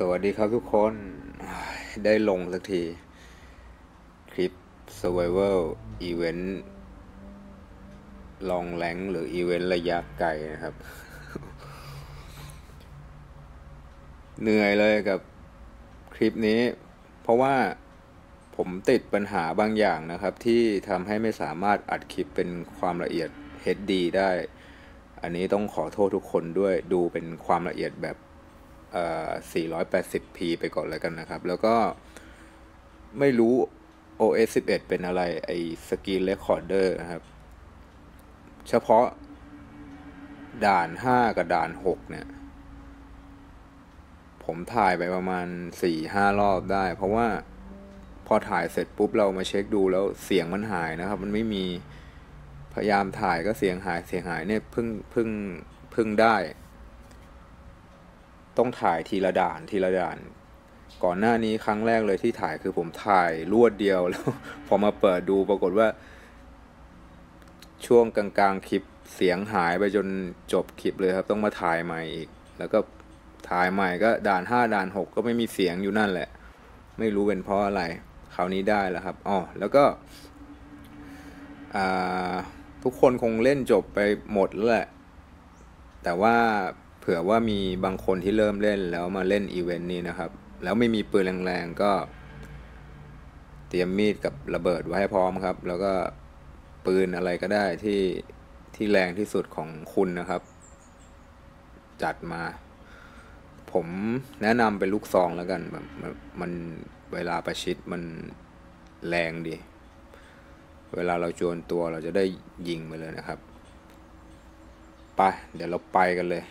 สวัสดีครับทุกคน ได้ลงสักที คลิป Survival Event ลองแรงหรืออีเวนต์ระยะไกลนะครับ เหนื่อยเลยกับคลิปนี้ เพราะว่าผมติดปัญหาบางอย่างนะครับ ที่ทำให้ไม่สามารถอัดคลิปเป็นความละเอียด HD ได้ อันนี้ต้องขอโทษทุกคนด้วยดูเป็นความละเอียดแบบ 480p ไปก่อนเลยกันนะครับ แล้วก็ไม่รู้ OS 11 เป็นอะไร ไอ้ Screen Recorder นะครับ เฉพาะด่าน 5 กับด่าน 6 เนี่ย ผมถ่ายไปประมาณ 4-5 รอบได้ เพราะว่าพอถ่ายเสร็จปุ๊บเรามาเช็คดูแล้วเสียงมันหายนะครับ มันไม่มีพยายามถ่ายก็เสียงหายเสียงหายเนี่ยเพิ่งเพิ่งเพิ่งได้ ต้องถ่ายทีละด่านทีละด่าน ก่อนหน้านี้ครั้งแรกเลยที่ถ่ายคือผมถ่ายรวดเดียวแล้ว พอมาเปิดดูปรากฏว่า ช่วงกลางๆคลิปเสียงหายไปจนจบคลิปเลยครับ ต้องมาถ่ายใหม่อีก แล้วก็ถ่ายใหม่ก็ด่านห้าด่านหกก็ไม่มีเสียงอยู่นั่นแหละ ไม่รู้เป็นเพราะอะไรคราวนี้ได้แล้วครับอ๋อแล้วก็ทุกคนคงเล่นจบไปหมดแล้วแหละ แต่ว่า เผื่อว่ามีบางคนที่เริ่มเล่นแล้วมาเล่นอีเวนต์นี้นะครับ แล้วไม่มีปืนแรงๆก็ เตรียมมีดกับระเบิดไว้ให้พร้อมครับ แล้วก็ปืนอะไรก็ได้ที่ที่แรงที่สุดของคุณนะครับ จัดมา ผมแนะนำเป็นลูกซองแล้วกันแบบมันเวลาประชิดมันแรงดี เวลาเราโจนตัวเราจะได้ยิงไปเลยนะครับ ไป เดี๋ยวเราไปกันเลย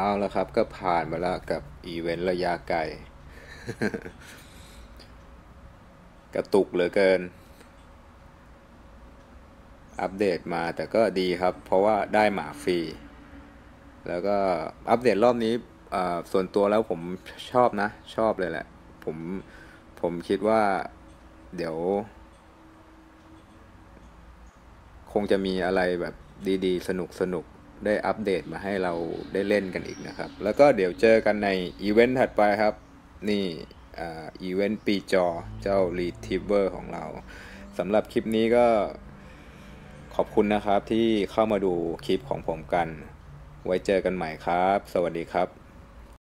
เอาแล้วครับ ก็ผ่านมาแล้วกับอีเวนต์ระยะไกล กระตุกเหลือเกิน อัปเดตมาแต่ก็ดีครับ เพราะว่าได้หมาฟรี แล้วก็อัปเดตรอบนี้ส่วนตัวแล้วผมชอบนะ ชอบเลยแหละ ผมผมคิดว่าเดี๋ยว คงจะมีอะไรแบบดีๆ สนุกสนุก ได้อัปเดตมาให้เราได้เล่นกันอีกนะครับ แล้วก็เดี๋ยวเจอกันในอีเวนต์ถัดไปครับ นี่อ่าอีเวนต์ปีจอเจ้า r e t r i e v e r ของเราสำหรับคลิปนี้ก็ขอบคุณนะครับที่เข้ามาดูคลิปของผมกัน ไว้เจอกันใหม่ครับ สวัสดีครับ